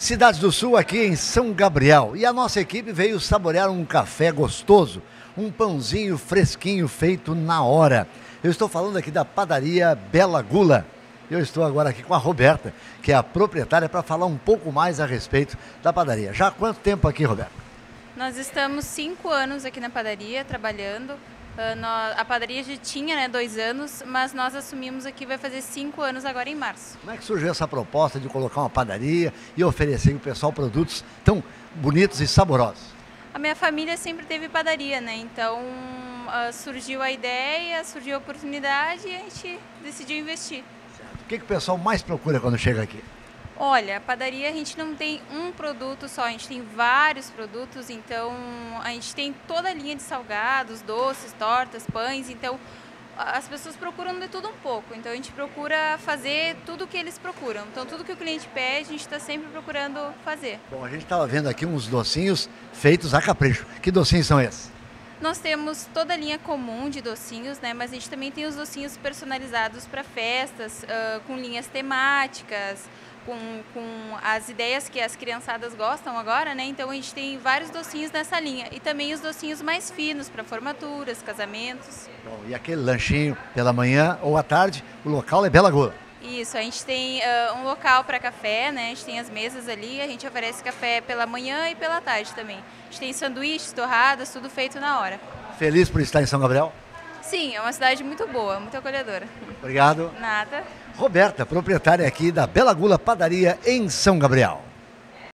Cidades do Sul, aqui em São Gabriel. E a nossa equipe veio saborear um café gostoso, um pãozinho fresquinho feito na hora. Eu estou falando aqui da padaria Bela Gula. Eu estou agora aqui com a Roberta, que é a proprietária, para falar um pouco mais a respeito da padaria. Já há quanto tempo aqui, Roberta? Nós estamos cinco anos aqui na padaria, trabalhando. Nós, a padaria já tinha né, dois anos, mas nós assumimos aqui, vai fazer cinco anos agora em março. Como é que surgiu essa proposta de colocar uma padaria e oferecer ao pessoal produtos tão bonitos e saborosos? A minha família sempre teve padaria, né? Então uh, surgiu a ideia, surgiu a oportunidade e a gente decidiu investir. Certo. O que, que o pessoal mais procura quando chega aqui? Olha, a padaria a gente não tem um produto só, a gente tem vários produtos, então a gente tem toda a linha de salgados, doces, tortas, pães, então as pessoas procuram de tudo um pouco, então a gente procura fazer tudo o que eles procuram. Então tudo que o cliente pede, a gente está sempre procurando fazer. Bom, a gente estava vendo aqui uns docinhos feitos a capricho. Que docinhos são esses? Nós temos toda a linha comum de docinhos, né? Mas a gente também tem os docinhos personalizados para festas, uh, com linhas temáticas, com, com as ideias que as criançadas gostam agora, né? Então a gente tem vários docinhos nessa linha. E também os docinhos mais finos para formaturas, casamentos. Bom, e aquele lanchinho pela manhã ou à tarde, o local é Bela Gola. Isso, a gente tem uh, um local para café, né? A gente tem as mesas ali, a gente oferece café pela manhã e pela tarde também. A gente tem sanduíches, torradas, tudo feito na hora. Feliz por estar em São Gabriel? Sim, é uma cidade muito boa, muito acolhedora. Obrigado. Nada. Roberta, proprietária aqui da Bela Gula Padaria em São Gabriel.